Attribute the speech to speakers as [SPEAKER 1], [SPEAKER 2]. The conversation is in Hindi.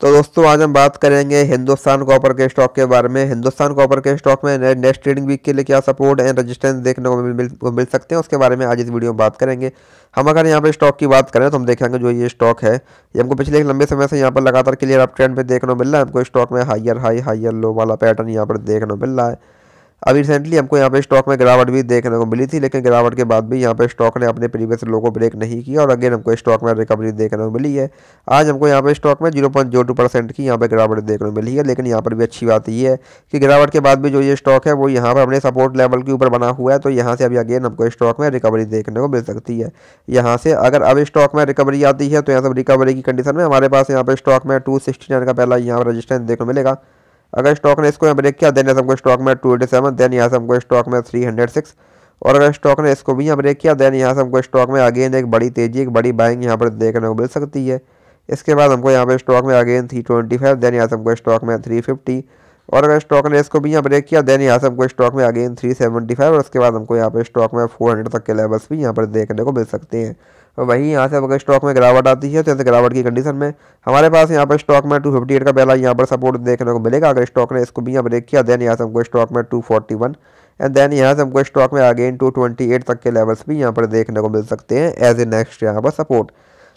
[SPEAKER 1] तो दोस्तों आज हम बात करेंगे हिंदुस्तान कॉपर के स्टॉक के बारे में। हिंदुस्तान कॉपर के स्टॉक में नेक्स्ट ट्रेडिंग वीक के लिए क्या सपोर्ट एंड रेजिस्टेंस देखने को मिल, मिल सकते हैं उसके बारे में आज इस वीडियो में बात करेंगे। हम अगर यहाँ पर स्टॉक की बात करें तो हम देखेंगे जो ये स्टॉक है ये हमको पिछले एक लंबे समय से यहाँ पर लगातार क्लियर अप ट्रेंड पर देखने को मिल रहा है। हमको स्टॉक में हाइयर हाई हाइयर लो वाला पैटर्न यहाँ पर देखने को मिल रहा है। अभी रिसेंटली हमको यहाँ पे स्टॉक में गिरावट भी देखने को मिली थी, लेकिन गिरावट के बाद भी यहाँ पे स्टॉक ने अपने प्रीवियस लो को ब्रेक नहीं किया और अगेन हमको स्टॉक में रिकवरी देखने को मिली है। आज हमको यहाँ पे स्टॉक में zero point zero two percent की यहाँ पे गिरावट देखने को मिली है, लेकिन यहाँ पर भी अच्छी बात ये है कि गिरावट के बाद भी जो ये स्टॉक है, वो यहाँ पर अपने सपोर्ट लेवल के ऊपर बना हुआ है तो यहाँ से अभी अगेन हमको स्टॉक में रिकवरी देखने को मिल सकती है। यहाँ से अगर अब स्टॉक में रिकवरी आती है तो यहाँ से रिकवरी की कंडीशन में हमारे पास यहाँ पर स्टॉक में टू का पहला यहाँ पर रजिस्टेंस देखने को मिलेगा। अगर स्टॉक ने इसको यहाँ ब्रेक किया देन हमको स्टॉक में टू एटी सेवन देन यहाँ से हमको स्टॉक में थ्री हंड्रेड सिक्स और अगर स्टॉक ने इसको भी यहाँ ब्रेक किया देन यहाँ से हमको स्टॉक में अगेन एक बड़ी तेज़ी, एक बड़ी बाइंग यहाँ पर देखने को मिल सकती है। इसके बाद हमको यहाँ पर स्टॉक में again three twenty five then यहाँ से हमको स्टॉक में थ्री फिफ्टी और अगर स्टॉक ने इसको भी यहाँ ब्रेक किया देन यहाँ से हमको स्टॉक में अगेन थ्री सेवेंटी फाइव और उसके बाद हमको यहाँ पर स्टॉक में फोर हंड्रेड तक के लेवल्स भी यहाँ पर देखने को मिल सकते हैं। वहीं यहाँ से अगर स्टॉक में गिरावट आती है तो ऐसे गिरावट की कंडीशन में हमारे पास यहाँ पर स्टॉक में 258 का पहला यहाँ पर सपोर्ट देखने को मिलेगा। अगर स्टॉक ने इसको भी यहाँ ब्रेक किया देन यहाँ से हमको स्टॉक में 241 एंड देन यहाँ से हमको स्टॉक में अगेन 228 तक के लेवल्स भी यहाँ पर देखने को मिल सकते हैं एज ए नेक्स्ट यहाँ पर सपोर्ट